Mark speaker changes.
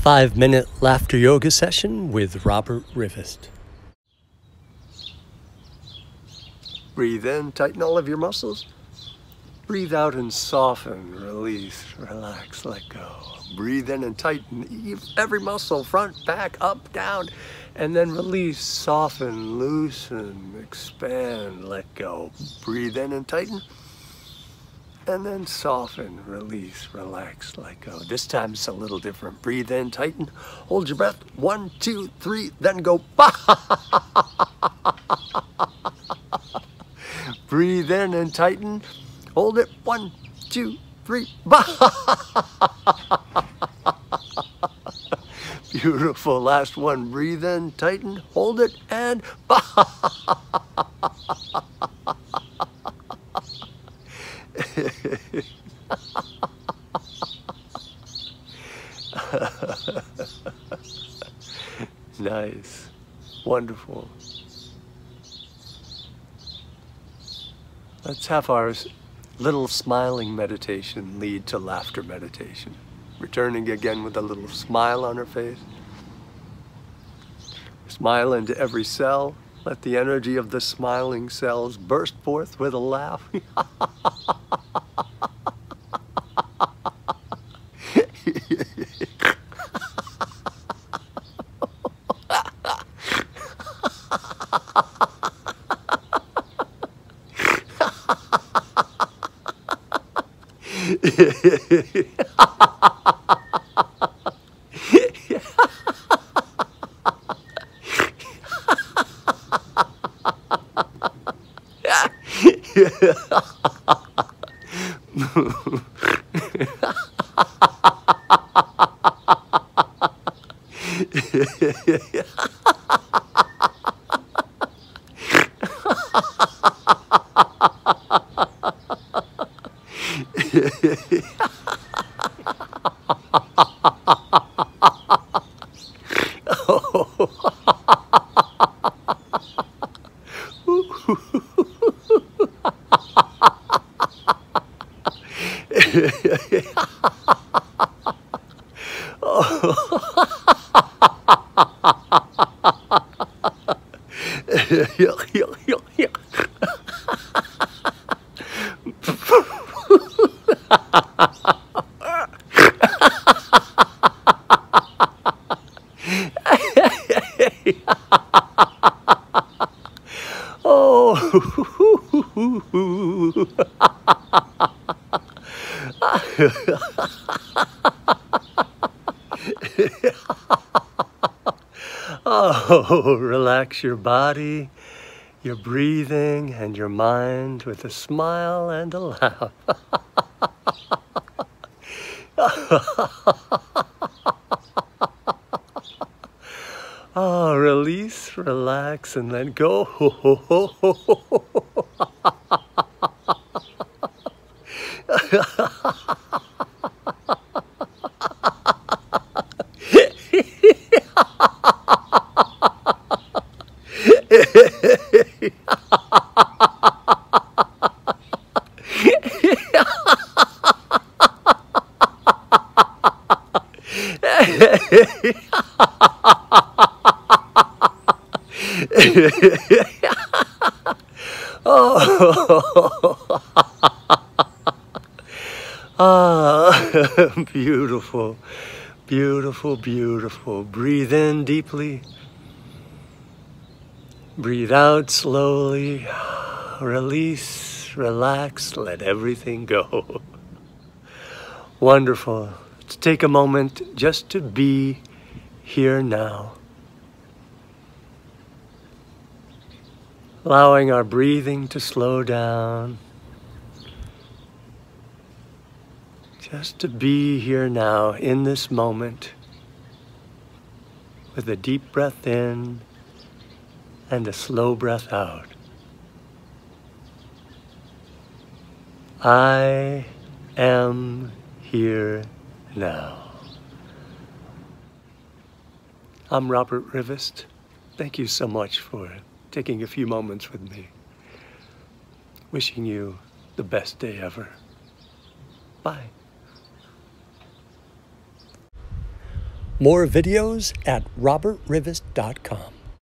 Speaker 1: five minute laughter yoga session with Robert Rivest. Breathe in, tighten all of your muscles. Breathe out and soften, release, relax, let go. Breathe in and tighten every muscle, front, back, up, down, and then release, soften, loosen, expand, let go. Breathe in and tighten and then soften, release, relax, let go. This time it's a little different. Breathe in, tighten, hold your breath. One, two, three, then go. Breathe in and tighten. Hold it. One, two, three. Beautiful. Last one. Breathe in, tighten, hold it, and nice. Wonderful. Let's have our little smiling meditation lead to laughter meditation. Returning again with a little smile on her face. Smile into every cell. Let the energy of the smiling cells burst forth with a laugh. Yeah, yeah, yeah. ハハハハハ oh, relax your body, your breathing, and your mind with a smile and a laugh. oh, release, relax, and let go. oh. ah, beautiful, beautiful, beautiful. Breathe in deeply. Breathe out slowly. Release, relax, let everything go. Wonderful. Let's take a moment just to be here now. Allowing our breathing to slow down. Just to be here now in this moment with a deep breath in and a slow breath out. I am here now. I'm Robert Rivest. Thank you so much for taking a few moments with me. Wishing you the best day ever. Bye. More videos at robertrivest.com.